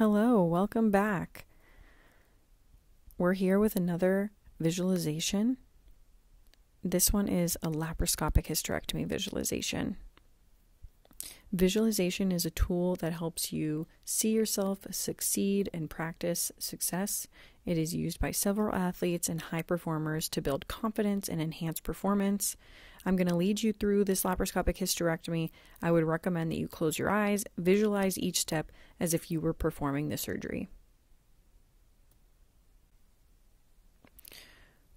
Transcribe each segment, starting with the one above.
Hello, welcome back. We're here with another visualization. This one is a laparoscopic hysterectomy visualization. Visualization is a tool that helps you see yourself succeed and practice success. It is used by several athletes and high performers to build confidence and enhance performance. I'm going to lead you through this laparoscopic hysterectomy. I would recommend that you close your eyes, visualize each step as if you were performing the surgery.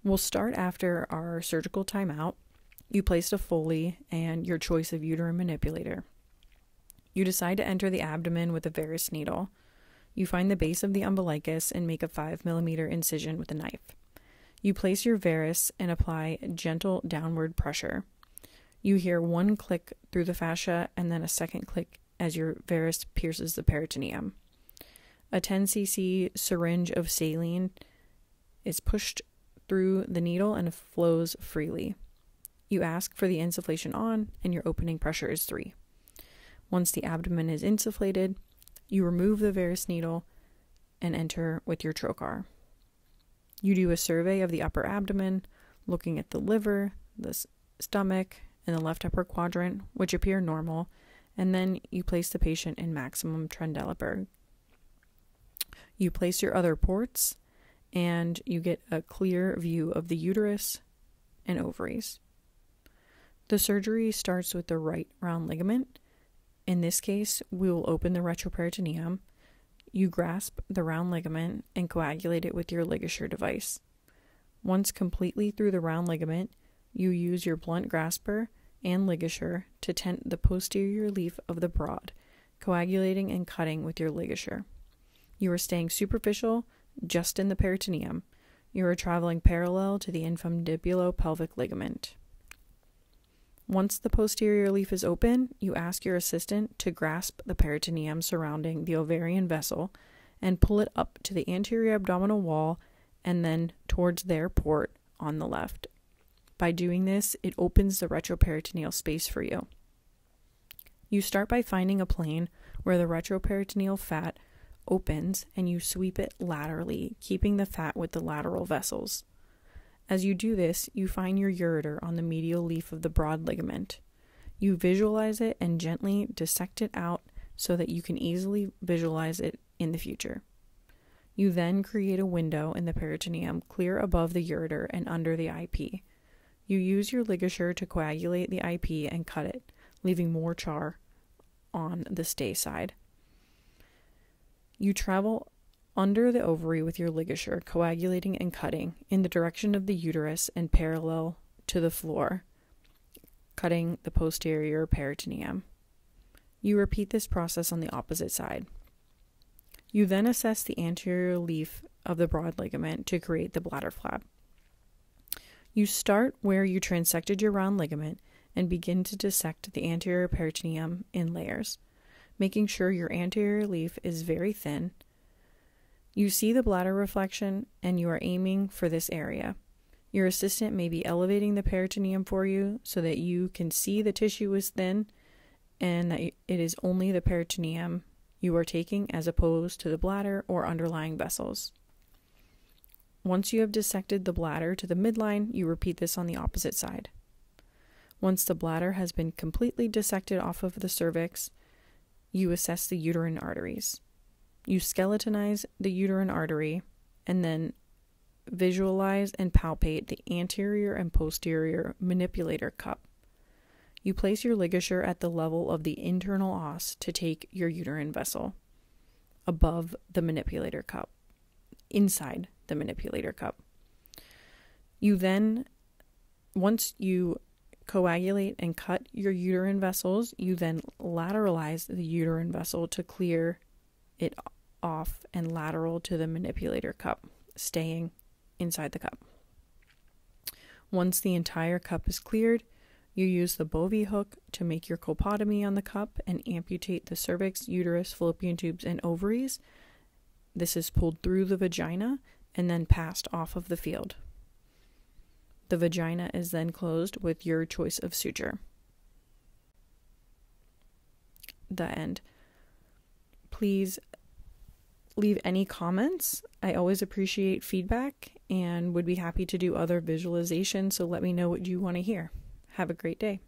We'll start after our surgical timeout. You placed a Foley and your choice of uterine manipulator. You decide to enter the abdomen with a Veress needle. You find the base of the umbilicus and make a 5 millimeter incision with a knife. You place your Veress and apply gentle downward pressure. You hear one click through the fascia and then a second click as your Veress pierces the peritoneum. A 10 cc syringe of saline is pushed through the needle and flows freely. You ask for the insufflation on, and your opening pressure is 3. Once the abdomen is insufflated, you remove the Veress needle and enter with your trocar. You do a survey of the upper abdomen, looking at the liver, the stomach, and the left upper quadrant, which appear normal, and then you place the patient in maximum Trendelenburg. You place your other ports, and you get a clear view of the uterus and ovaries. The surgery starts with the right round ligament in this case, we will open the retroperitoneum. You grasp the round ligament and coagulate it with your LigaSure device. Once completely through the round ligament, you use your blunt grasper and LigaSure to tent the posterior leaf of the broad, coagulating and cutting with your LigaSure. You are staying superficial, just in the peritoneum. You are traveling parallel to the infundibulopelvic ligament. Once the posterior leaf is open, you ask your assistant to grasp the peritoneum surrounding the ovarian vessel and pull it up to the anterior abdominal wall and then towards their port on the left. By doing this, it opens the retroperitoneal space for you. You start by finding a plane where the retroperitoneal fat opens and you sweep it laterally, keeping the fat with the lateral vessels. As you do this, you find your ureter on the medial leaf of the broad ligament. You visualize it and gently dissect it out so that you can easily visualize it in the future. You then create a window in the peritoneum clear above the ureter and under the IP. You use your LigaSure to coagulate the IP and cut it, leaving more char on the stay side. You travel under the ovary with your LigaSure, coagulating and cutting in the direction of the uterus and parallel to the floor, cutting the posterior peritoneum. You repeat this process on the opposite side. You then assess the anterior leaf of the broad ligament to create the bladder flap. You start where you transected your round ligament and begin to dissect the anterior peritoneum in layers, making sure your anterior leaf is very thin you see the bladder reflection and you are aiming for this area. Your assistant may be elevating the peritoneum for you so that you can see the tissue is thin and that it is only the peritoneum you are taking as opposed to the bladder or underlying vessels. Once you have dissected the bladder to the midline, you repeat this on the opposite side. Once the bladder has been completely dissected off of the cervix, you assess the uterine arteries. You skeletonize the uterine artery and then visualize and palpate the anterior and posterior manipulator cup. You place your LigaSure at the level of the internal os to take your uterine vessel above the manipulator cup, inside the manipulator cup. You then, once you coagulate and cut your uterine vessels, you then lateralize the uterine vessel to clear it off and lateral to the manipulator cup, staying inside the cup. Once the entire cup is cleared, you use the Bovie hook to make your colpotomy on the cup and amputate the cervix, uterus, fallopian tubes, and ovaries. This is pulled through the vagina and then passed off of the field. The vagina is then closed with your choice of suture. The end. Please leave any comments. I always appreciate feedback and would be happy to do other visualizations, so let me know what you want to hear. Have a great day.